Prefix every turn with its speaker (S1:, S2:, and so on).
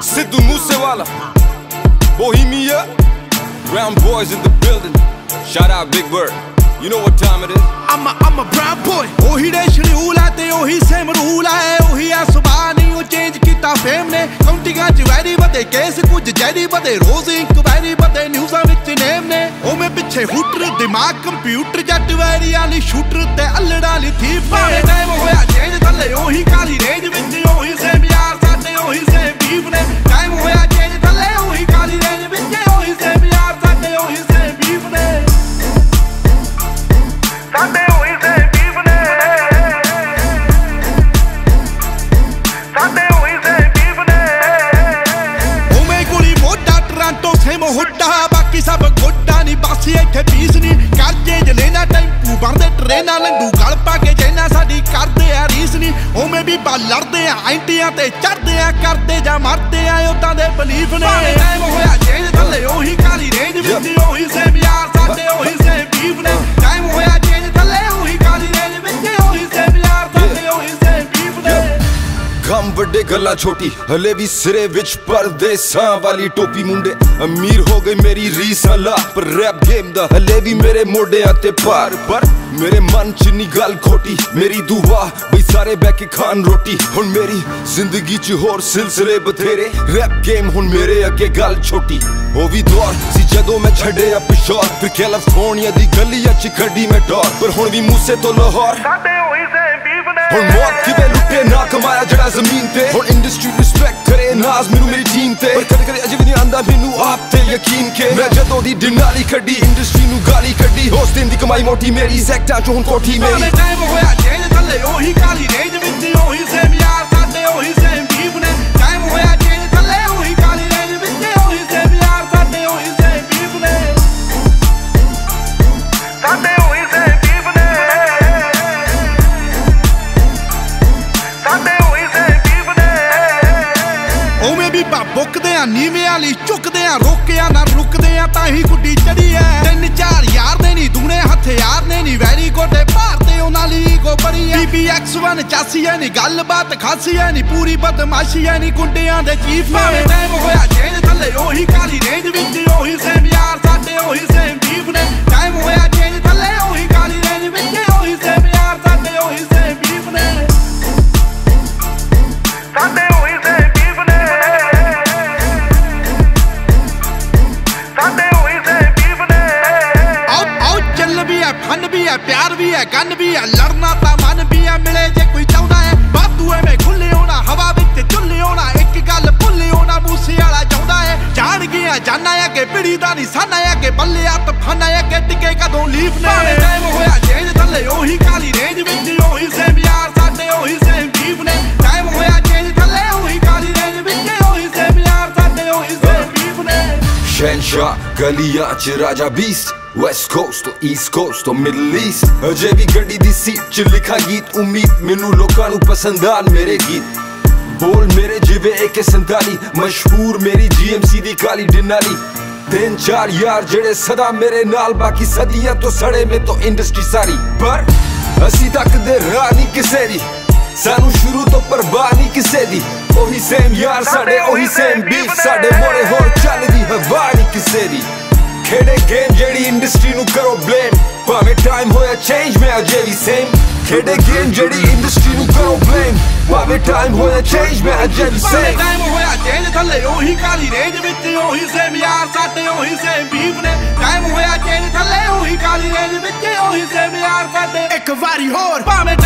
S1: Sidhu Moosewala, Bohemia, Brown boys in the building. Shout out Big Bird. You know what time it is?
S2: I'm a, I'm a brown boy ਉਹੀ ਦੇ schedule ਆ ਤੇ ਉਹੀ same rule ਆ ਉਹੀ ਆ ਸੁਭਾ ਨਹੀਂ ਉਹ ਚੇਂਜ ਕੀਤਾ ਫੇਮ ਨੇ ਕਾਉਂਟਿੰਗਾਂ ਚ ਵੈਰੀ ਬਤੇ ਕੇਸ ਕੁਝ ਜੈਰੀ ਬਤੇ ਰੋਜ਼ ਇਨਕੁਆਇਰੀ ਬਤੇ ਨਿਊਜ਼ਾਂ ਵਿੱਚ ਨੇਮ ਨੇ ਮੈਂ ਪਿੱਛੇ ਹੂਟਰ ਦਿਮਾਗ ਕੰਪਿਊਟਰ ਜੱਟ ਵੈਰੀ ਵਾਲੀ ਸ਼ੂਟਰ ਤੇ ਅਲੜਾ ਵਾਲੀ ਥੀਫ ਨੇ ਟਾਈਮ ਹੋਇਆ ਚੇਂਜ ਥੱਲੇ ਉਹੀ ਕਾਲੀ ਹੁੱਡਾ, ਬਾਕੀ ਸਭ ਗੋਡਾ ਨਹੀਂ ਬਾਸੀ ਇੱਥੇ ਪੀਸ ਨਹੀਂ ਕਰਜੇ ਜਲੇਨਾ ਟੈਂਪੂ ਬਣਦੇ, ਟ੍ਰੇਨਾਂ ਲੰਡੂ। ਗਲ ਪਾ ਕੇ ਜੈਨਾ ਸਾਡੀ ਕਰਦੇ ਆ ਰੀਸ ਨਹੀਂ ਉਵੇਂ ਵੀ ਬਾ ਲੜਦੇ ਆ ਐਂਟੀਆਂ ਤੇ ਚੜਦੇ ਆ, ਕਰਦੇ ਜਾਂ ਮਰਦੇ ਆ ਉਦਾਂ ਦੇ ਬਲੀਫ ਨੇ। ਟਾਈਮ ਹੋਇਆ ਚੇਂਜ ਥੱਲੇ ਉਹੀ ਕਾਲੀ ਰੇਂਜ ਵਿੱਚ, ਉਹੀ ਸੇਮ ਯਾਰ ਸਾਡੇ, ਉਹੀ ਸੇਮ ਬੀਫ ਨੇ।
S1: ਕੰਮ ਵੱਡੇ ਗੱਲਾਂ ਛੋਟੀ, ਹਲੇ ਵੀ ਸਿਰੇ ਵਿੱਚ ਪਰਦੇਸਾਂ ਵਾਲੀ ਟੋਪੀ ਮੁੰਡੇ। ਅਮੀਰ ਹੋ ਗਏ ਮੇਰੀ ਰੀਸਾਂ ਲਾ ਪਰ ਰੈਪ ਗੇਮ ਦਾ ਹਲੇ ਵੀ ਮੇਰੇ ਮੋਢਿਆਂ ਤੇ ਭਾਰ। ਪਰ ਮੇਰੇ ਮਨ ਚ ਨਹੀਂ ਗੱਲ ਖੋਟੀ, ਮੇਰੀ ਦੁਆ, ਬਈ ਸਾਰੇ ਬੈ ਕੇ ਖਾਣ ਰੋਟੀ। ਹੁਣ ਮੇਰੀ ਜ਼ਿੰਦਗੀ ਚ ਹੋਰ ਸਿਲਸਿਲੇ ਬਥੇਰੇ। ਰੈਪ ਗੇਮ ਹੁਣ ਮੇਰੇ ਅੱਗੇ ਗੱਲ ਛੋਟੀ। ਉਹ ਵੀ ਦੌਰ ਸੀ ਜਦੋਂ ਮੈਂ ਛੱਡਿਆ ਪਿਸ਼ੌਰ ਫਿਰ ਕੈਲੀਫੋਰਨੀਆ ਦੀ ਗਲੀਆਂ ਚ ਖੱਡੀ ਮੈਂ ਡੌਰ। ਪਰ ਹੁਣ ਵੀ ਮੂਸੇ ਤੋਂ ਲਾਹੌਰ। ਹੁਣ ਮੌਤ ਕਿਵੇਂ ਲੁੱਟੇ? ਨਾ ਕਮਾਇਆ ਜਿਹੜਾ ਜ਼ਮੀਨ ਤੇ। ਹੁਣ ਇੰਡਸਟਰੀ ਰਿਸਪੈਕਟ ਕਰੇ ਨਾਜ਼ ਮੈਨੂੰ ਮੇਰੀ ਟੀਮ ਤੇ। ਪਰ ਕਦੇ ਕਦੇ ਅਜੇ ਵੀ ਨਹੀਂ ਆਂਦਾ ਮੈਨੂੰ ਆਪ ਤੇ ਯਕੀਨ ਕੇ ਮੈਂ ਜਦੋਂ ਦੀ ਡਿਨਾਲੀ ਕੱਢੀ ਇੰਡਸਟਰੀ ਨੂੰ ਗਾਲੀ ਕੱਢੀ ਹੋਸ ਦਿਨ ਦੀ ਕਮਾਈ ਮੋਟੀ ਮੇਰੀ ਸੈਕਟਾਂ ਚੋਂ ਹੁਣ ਕੋਠੀ
S2: ਮੇਰੀ। ਟਾਈਮ ਹੋਇਆ ਚੇਂਜ ਥੱਲੇ ਉਹੀ ਕਾਲੀ ਰੇਂਜ ਵਿੱਚ, ਉਹੀ ਸੇਮ ਬੁੱਕਦੇ ਆ ਝੁਕਦੇ ਆ, ਰੋਕਿਆ ਨਾ ਰੁਕਦੇ ਆ, ਤਾਂ ਹੀ ਗੁੱਡੀ ਚੜੀ ਐ। ਤਿੰਨ ਚਾਰ ਯਾਰ ਨੇ ਨਹੀਂ ਦੂਣੇ ਹਥਿਆਰ ਨੇ ਨਹੀਂ ਵੈਰੀ ਗੋਡੇ ਭਾਰਤੇ ਉਹਨਾਂ ਲਈ ਗੋ ਬੜੀ ਐ। BBX1 ਚਾਸੀ ਐ ਨਹੀਂ ਗੱਲਬਾਤ ਖਾਸੀ ਐ ਨਹੀਂ ਪੂਰੀ ਬਦਮਾਸ਼ੀ ਐ ਨਹੀਂ ਗੁੰਡਿਆਂ ਦੇ ਚੀਫ ਨੇ ਟਾਈਮ ਹੋਇਆ ਚੇਂਜ ਥੱਲੇ ਉਹੀ ਕਾਲੀ ਰੇਂਜ ਵਿੱਚ ਉਹੀ ਸੇਮ ਯਾਰ, ਸਾਡੇ ਉਹੀ ਹੈ ਪਿਆਰ ਵੀ ਹੈ ਗਨ ਵੀ ਹੈ ਲੜਨਾ ਤਾਂ ਮਨ ਵੀ ਹੈ ਮਿਲੇ ਜੇ ਕੋਈ ਚਾਹੁੰਦਾ ਹੈ। ਬਾਤੂ ਐਵੇਂ ਖੁੱਲੇ ਹੋਣਾ ਹਵਾ ਵਿੱਚ ਝੁੱਲੇ ਹੋਣਾ ਇੱਕ ਗੱਲ ਭੁੱਲੇ ਹੋਣਾ ਮੂਸੇ ਵਾਲਾ ਚਾਹੁੰਦਾ ਹੈ। ਜਾਣ ਗਿਆ ਜਾਨਾ ਹੈ ਕਿ ਪਿੜੀ ਦਾ ਨਿਸ਼ਾਨਾ ਹੈ ਕਿ ਬੱਲੇ ਆ ਤਫਾਨਾ ਹੈ ਕਿ ਟਿਕੇ ਕਦੋਂ ਲੀਫ ਨੇ ਟਾਈਮ ਹੋਇਆ ਚੇਂਜ ਥੱਲੇ ਉਹੀ ਕਾਲੀ ਰੇਂਜ ਵਿੱਚ ਉਹੀ ਸੇਮ ਯਾਰ ਸਾਡੇ ਉਹੀ ਸੇਮ ਬੀਫ ਨੇ। ਟਾਈਮ ਹੋਇਆ ਚੇਂਜ ਥੱਲੇ ਉਹੀ ਕਾਲੀ ਰੇਂਜ ਵਿੱਚ ਉਹੀ ਸੇਮ ਯਾਰ ਸਾਡੇ ਉਹੀ ਸੇਮ ਬੀਫ ਨੇ।
S1: ਸ਼ਹਿਨਸ਼ਾਹ ਗਲੀਆਂ ਚ ਰਾਜਾ ਬੀਸਟ ਵੈਸਟ ਕੋਸਟ ਤੋਂ ਈਸਟ ਕੋਸਟ ਤੋਂ ਮਿਡਲ ਈਸਟ ਅਜੇ ਵੀ ਗੱਡੀ ਦੀ ਸੀਟ ਚ ਲਿਖਾ ਗੀਤ ਉਮੀਦ ਮੈਨੂੰ ਲੋਕਾਂ ਨੂੰ ਪਸੰਦ ਆਣ ਮੇਰੇ ਗੀਤ। ਬੋਲ ਮੇਰੇ ਜਿਵੇਂ AK47 ਮਸ਼ਹੂਰ ਮੇਰੀ GMC ਦੀ ਕਾਲੀ ਡਿਨਾਲੀ। ਤਿੰਨ ਚਾਰ ਯਾਰ ਜਿਹੜੇ ਸਦਾ ਮੇਰੇ ਨਾਲ ਬਾਕੀ ਸਦੀਆਂ ਤੋਂ ਸੜੇ ਮੇ ਤੋਂ ਇੰਡਸਟਰੀ ਸਾਰੀ। ਪਰ ਅਸੀਂ ਤੱਕ ਦੇ ਰਾਹ ਨਹੀਂ ਕਿਸੇ ਦੀ। ਸਾਨੂੰ ਸ਼ੁਰੂ ਤੋਂ ਪਰਵਾਹ ਨਹੀਂ ਕਿਸੇ ਦੀ। ਉਹੀ ਸੇਮ ਯਾਰ ਸਾਡੇ ਉਹੀ ਸੇਮ ਬੀਫ ਸਾਡੇ ਮੋੜੇ ਹੋਰ ਚੱਲਦੀ ਹਵਾ ਨਹੀਂ ਕਿਸੇ ਦੀ। ਖੇਡੇ ਗੇਮ ਜਿਹੜੀ ਇੰਡਸਟਰੀ ਨੂੰ ਕਰੋ ਬਲੇਮ ਭਾਵੇਂ ਟਾਈਮ ਹੋਇਆ ਚੇਂਜ ਮੈਂ ਅਜੇ ਵੀ ਸੇਮ ਖੇਡੇ ਗੇਮ ਜਿਹੜੀ ਇੰਡਸਟਰੀ ਨੂੰ ਕਰੋ ਬਲੇਮ ਭਾਵੇਂ ਟਾਈਮ ਹੋਇਆ ਚੇਂਜ ਮੈਂ ਅਜੇ ਵੀ ਸੇਮ
S2: ਟਾਈਮ ਹੋਇਆ ਚੇਂਜ ਥੱਲੇ ਉਹੀ ਕਾਲੀ ਰੇਂਜ ਵਿੱਚ ਉਹੀ ਸੇਮ ਯਾਰ ਸਾਡੇ ਉਹੀ ਸੇਮ ਬੀਫ ਨੇ। ਟਾਈਮ ਹੋਇਆ ਚੇਂਜ ਥੱਲੇ ਉਹੀ ਕਾਲੀ ਰੇਂਜ ਵਿੱਚ ਉਹੀ ਸੇਮ ਯਾਰ ਸਾਡੇ ਇੱਕ ਵਾਰੀ ਹੋਰ। ਭਾਵੇਂ